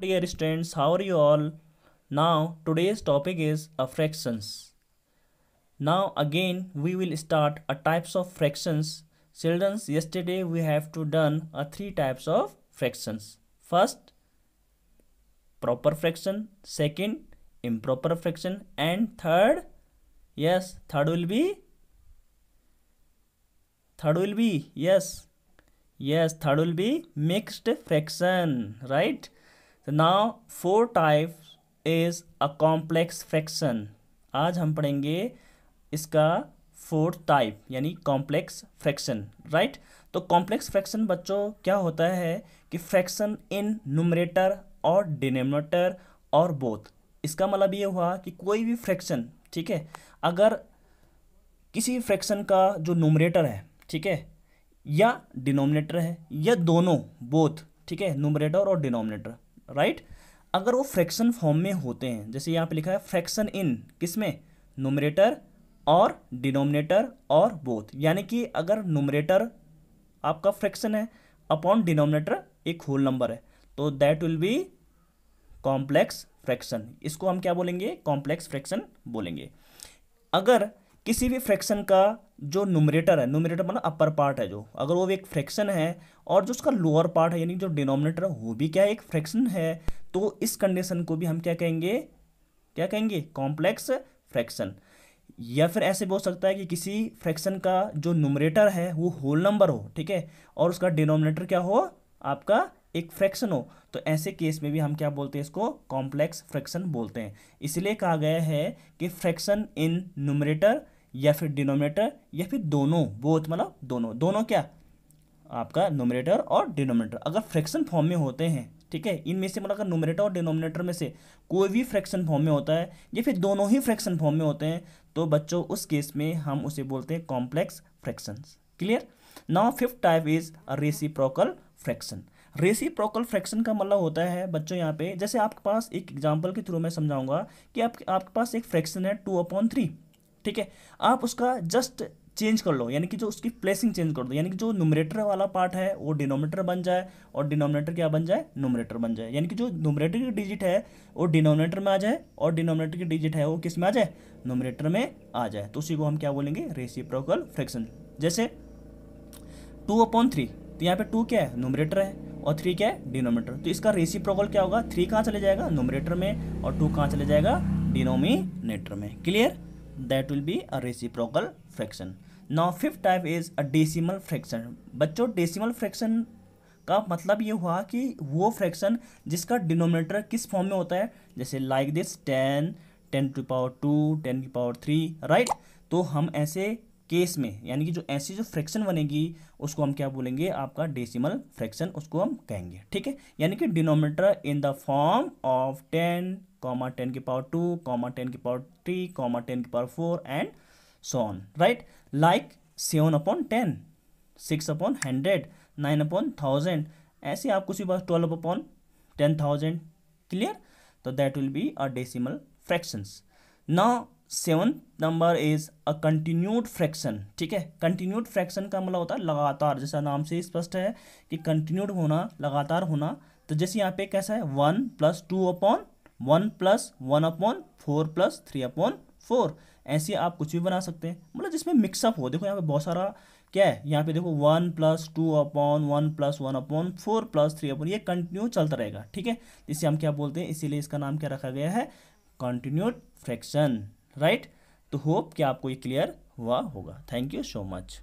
Dear students, how are you all? Now, today's topic is a fractions. Now, again, we will start a types of fractions. Children, yesterday we have to done a three types of fractions. First, proper fraction. Second, improper fraction. And third, yes, third will be, third will be, yes, yes, third will be mixed fraction, right? तो now four type is a complex fraction आज हम पढ़ेंगे इसका fourth type यानी complex fraction right तो complex fraction बच्चों, क्या होता है कि फ्रैक्शन इन नुमरेटर और डिनोमिनेटर और बोथ इसका मतलब ये हुआ कि कोई भी फ्रैक्शन ठीक है? अगर किसी फ्रैक्शन का जो नुमरेटर है, ठीक है? या डिनोमिनेटर है, या दोनों बोथ ठीक है? नुमरेटर और डिनोमिनेटर राइट अगर वो फ्रैक्शन फॉर्म में होते हैं, जैसे यहाँ पे लिखा है फ्रैक्शन इन किसमें नोमरेटर और डिनोमिनेटर और बोथ यानी कि अगर नोमरेटर आपका फ्रैक्शन है अपॉन डिनोमिनेटर एक होल नंबर है तो that will be complex fraction इसको हम क्या बोलेंगे? कॉम्प्लेक्स फ्रैक्शन बोलेंगे. अगर किसी भी फ्रैक्शन का जो नुमरेटर है नुमरेटर मतलब अपर पार्ट है जो। अगर वो भी एक फ्रैक्शन है और जो उसका लोअर पार्ट है, यानी जो डिनोमिनेटर है, वो भी क्या है, एक फ्रैक्शन है तो इस कंडीशन को भी हम क्या कहेंगे? क्या कहेंगे? कॉम्प्लेक्स फ्रैक्शन या फिर ऐसे बोल सकता है कि किसी फ्रैक्शन का जो नुमरेटर है, वो होल नंबर हो, ठीक है? और उसका डिनोमिनेटर क्या हो? आपका एक फ्रैक्शन हो। तो ऐसे केस में भी हम क्या बोलते हैं इसको? कॉम्प्लेक्स फ्रैक्शन बोलते हैं। इसलिए कहा गया है कि फ्रैक्शन इन नुमरेटर या फिर डिनोमिनेटर या फिर दोनों बोथ मतलब दोनों। दोनों क्या? आपका नोमिनेटर और डिनोमिनेटर अगर फ्रैक्शन फॉर्म में होते हैं, ठीक है, इनमें से मतलब अगर नोमिनेटर और डिनोमिनेटर में से कोई भी फ्रैक्शन फॉर्म में होता है, या फिर दोनों ही फ्रैक्शन फॉर्म में होते हैं तो बच्चों, उस केस में हम उसे बोलते हैं complex fraction clear now fifth type is reciprocal fraction reciprocal fraction का मतलब होता है, बच्चों, यहाँ पे, जैसे आपके पास एक एग्ज़ाम्पल के थ्रू मैं समझाऊँगा कि आप आपके पास एक फ्रैक्शन है टू अपॉन थ्री ठीक है? आप उसका जस्ट चेंज कर लो, यानी कि जो उसकी प्लेसिंग चेंज कर दो, यानी कि जो नोमरेटर वाला पार्ट है, वो डिनोमिनेटर बन जाए, और डिनोमिनेटर क्या बन जाए? नोमरेटर बन जाए। यानी कि जो नोमरेटर की डिजिट है, वो डिनोमिनेटर में आ जाए, और डिनोमिनेटर की डिजिट है, वो किसमें आ जाए? नोमरेटर में आ जाए। तो उसी को हम क्या बोलेंगे? रेसिप्रोकल फ्रैक्शन जैसे टू अपॉन थ्री तो यहाँ पे टू क्या है? नोमरेटर है, और थ्री क्या है? डिनोमिनेटर तो इसका रेसिप्रोकल क्या होगा? थ्री कहाँ चले जाएगा? नोमरेटर में, और टू कहाँ चले जाएगा? डिनोमिनेटर में. Clear that will be a reciprocal fraction. Now, fifth type is a decimal fraction. बच्चों, decimal fraction का मतलब ये हुआ कि वो फ्रैक्शन जिसका डिनोमिनेटर किस फॉर्म में होता है? जैसे like this ten ten to power two ten की पावर थ्री राइट तो हम ऐसे केस में, यानी कि जो ऐसी जो फ्रैक्शन बनेगी, उसको हम क्या बोलेंगे? आपका डेसिमल फ्रैक्शन उसको हम कहेंगे, ठीक है? यानी कि denominator in the form of ten comma ten की पावर टू कॉमा टेन की पावर थ्री कॉमा टेन की power four and on right like seven upon ten six upon hundred nine upon thousand ऐसे आप कुछ भी twelve upon ten thousand clear तो that will be a decimal fractions now seven number is a continued fraction ठीक है? Continued fraction का मतलब होता है लगातार, जैसा नाम से स्पष्ट है कि कंटिन्यूड होना, लगातार होना तो जैसे यहाँ पे कैसा है? One plus two upon one plus one upon four plus three upon four. ऐसे आप कुछ भी बना सकते हैं। मतलब जिसमें मिक्सअप हो। देखो यहाँ पे बहुत सारा क्या है? यहाँ पे देखो one plus two upon one plus one upon four plus three upon. ये कंटिन्यू चलता रहेगा। ठीक है? इसे हम क्या बोलते हैं? इसीलिए इसका नाम क्या रखा गया है? कंटिन्यूड फ्रैक्शन राइट तो होप कि आपको ये क्लियर हुआ होगा। Thank you so much